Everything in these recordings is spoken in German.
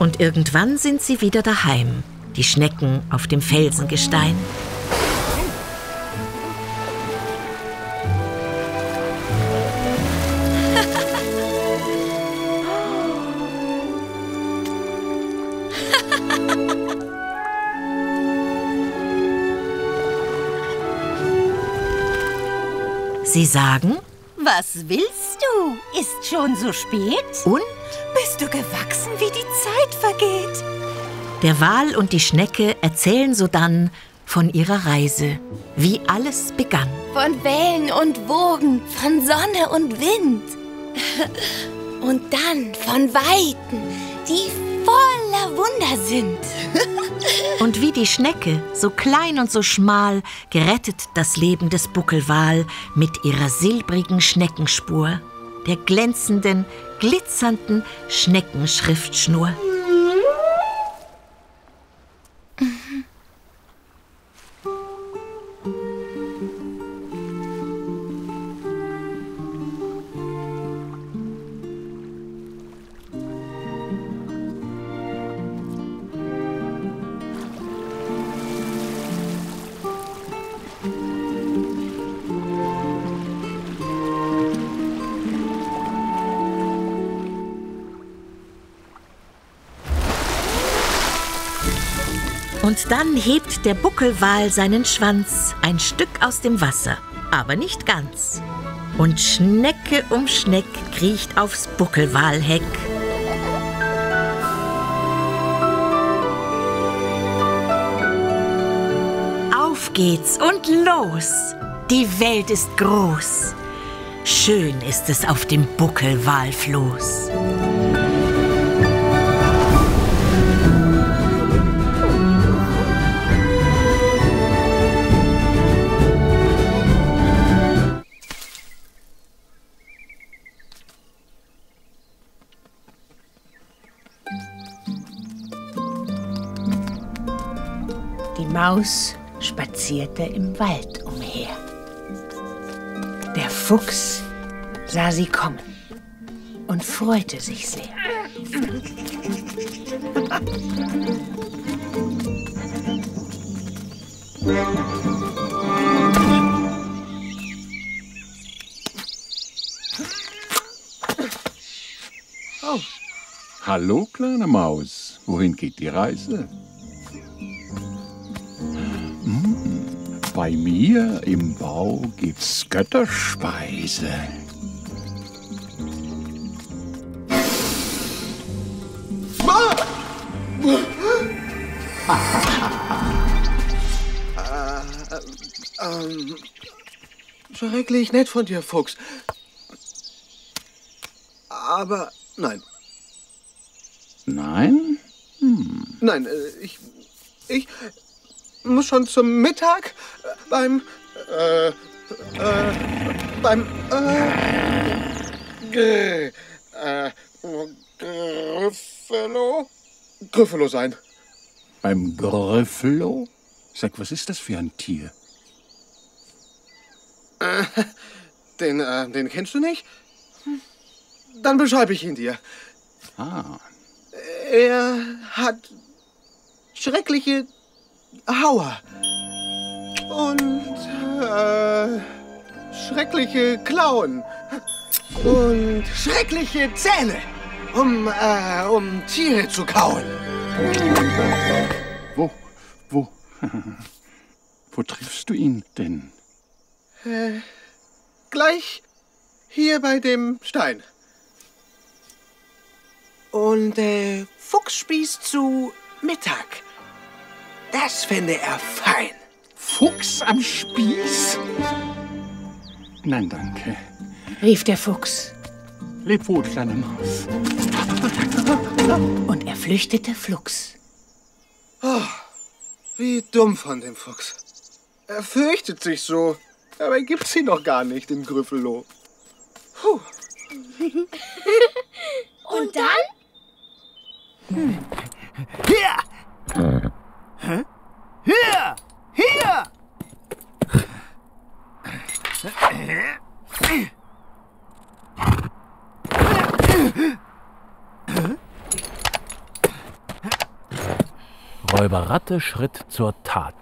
Und irgendwann sind sie wieder daheim, die Schnecken auf dem Felsengestein. Sie sagen, Was willst du? Ist schon so spät? und Bist du gewachsen, wie die Zeit vergeht? der Wal und die Schnecke erzählen sodann von ihrer Reise, wie alles begann. Von Wellen und Wogen, von Sonne und Wind. Und dann von Weiten, die voller Wunder sind. Und wie die Schnecke, so klein und so schmal, gerettet das Leben des Buckelwal mit ihrer silbrigen Schneckenspur, der glänzenden, glitzernden Schneckenschriftschnur. Und dann hebt der Buckelwal seinen Schwanz ein Stück aus dem Wasser, aber nicht ganz. Und Schnecke um Schneck kriecht aufs Buckelwalheck. Auf geht's und los! Die Welt ist groß. Schön ist es auf dem Buckelwalfloß. Die Maus spazierte im Wald umher. Der Fuchs sah sie kommen und freute sich sehr. Hallo, kleine Maus. Wohin geht die Reise? Bei mir im Bau gibt's Götterspeise. Schrecklich nett von dir, Fuchs. Aber nein, Nein? nein, äh, ich, ich muss schon zum Mittag äh, beim, äh, äh, beim, äh, äh, Gryffalo? Gryffalo sein. Beim Gryffalo? Sag, was ist das für ein Tier? Den, äh, den kennst du nicht? Dann beschreibe ich ihn dir. Ah, Er hat schreckliche Hauer und äh, schreckliche Klauen und schreckliche Zähne, um, äh, um Tiere zu kauen. wo, wo, wo triffst du ihn denn? Gleich hier bei dem Stein. Und äh, Fuchsspieß zu Mittag. Das fände er fein. Fuchs am Spieß? Nein, danke. rief der Fuchs. Leb wohl, kleine Maus. Und er flüchtete flugs. Wie dumm von dem Fuchs. Er fürchtet sich so. Dabei gibt's ihn noch gar nicht im Gryffalo. Puh. Und dann? Räuberratte schritt zur Tat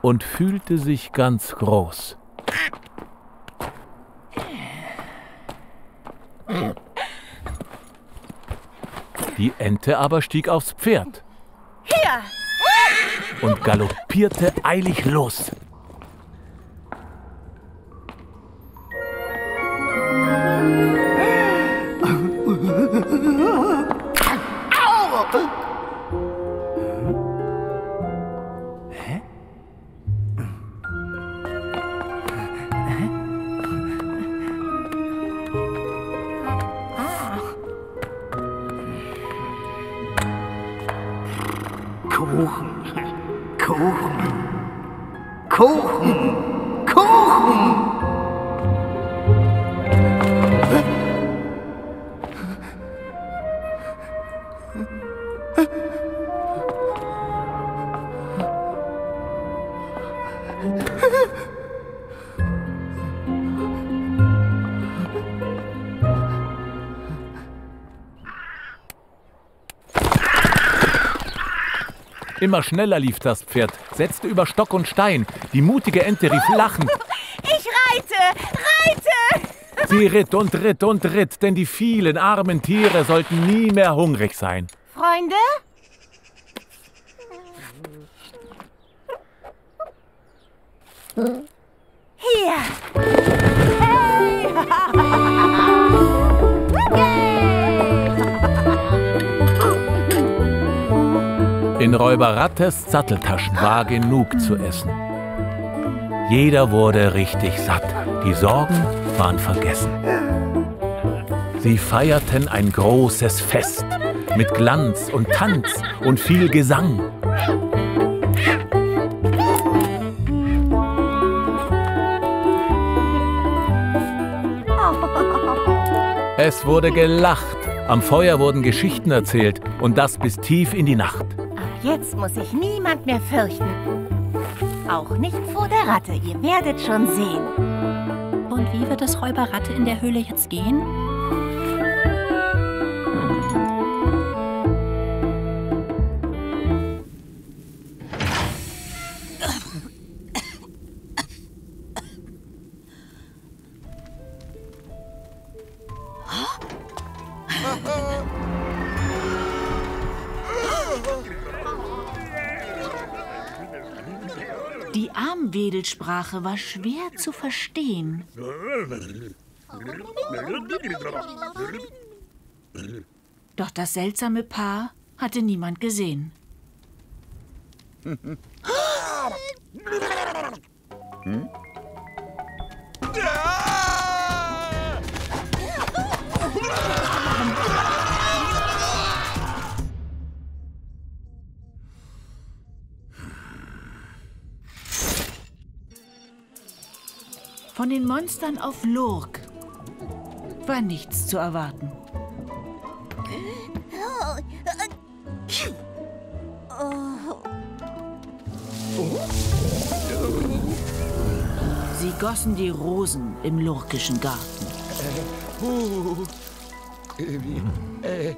und fühlte sich ganz groß. Die Ente aber stieg aufs Pferd. Hier! Und galoppierte eilig los. 口红口红口红。口红 Immer schneller lief das Pferd, setzte über Stock und Stein. Die mutige Ente rief lachend. Ich reite! Reite! Sie ritt und ritt und ritt, denn die vielen armen Tiere sollten nie mehr hungrig sein. Freunde? Hier! In Räuber Rattes Satteltaschen war genug zu essen. Jeder wurde richtig satt. Die Sorgen waren vergessen. Sie feierten ein großes Fest mit Glanz und Tanz und viel Gesang. Es wurde gelacht, am Feuer wurden Geschichten erzählt und das bis tief in die Nacht. Jetzt muss sich niemand mehr fürchten. Auch nicht vor der Ratte, ihr werdet schon sehen. Und wie wird es Räuber Ratte in der Höhle jetzt gehen? Die Armwedelsprache war schwer zu verstehen. Doch das seltsame Paar hatte niemand gesehen. Von den Monstern auf Lurk war nichts zu erwarten. Sie gossen die Rosen im lurkischen Garten. Denn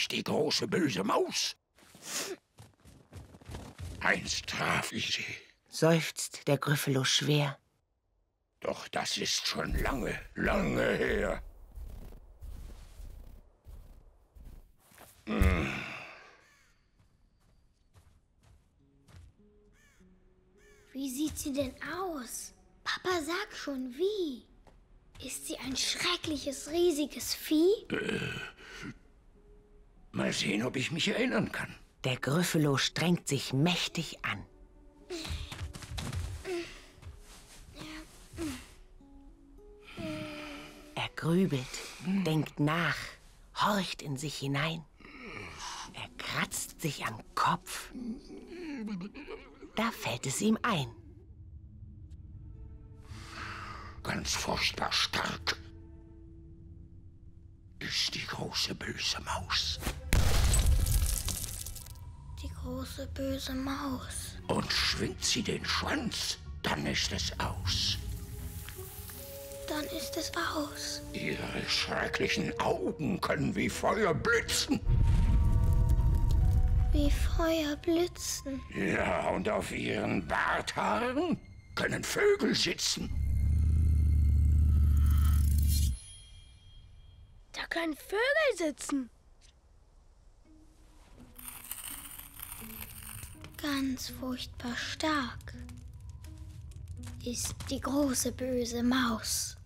dich die große böse Maus. Einst traf ich sie, seufzt der Gryffalo schwer. doch das ist schon lange, lange her. Wie sieht sie denn aus? Papa, sag schon, wie? Ist sie ein schreckliches, riesiges Vieh? Mal sehen, ob ich mich erinnern kann. Der Gryffalo strengt sich mächtig an. Er grübelt, denkt nach, horcht in sich hinein. Er kratzt sich am Kopf. Da fällt es ihm ein. ganz furchtbar stark ist die große böse Maus. Große böse Maus. Und schwingt sie den Schwanz, dann ist es aus. Dann ist es aus. Ihre schrecklichen Augen können wie Feuer blitzen. Wie Feuer blitzen. Ja, und auf ihren Barthaaren können Vögel sitzen. Da können Vögel sitzen. Ganz furchtbar stark ist die große böse Maus.